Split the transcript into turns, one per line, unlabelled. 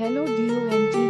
Hello DONTHU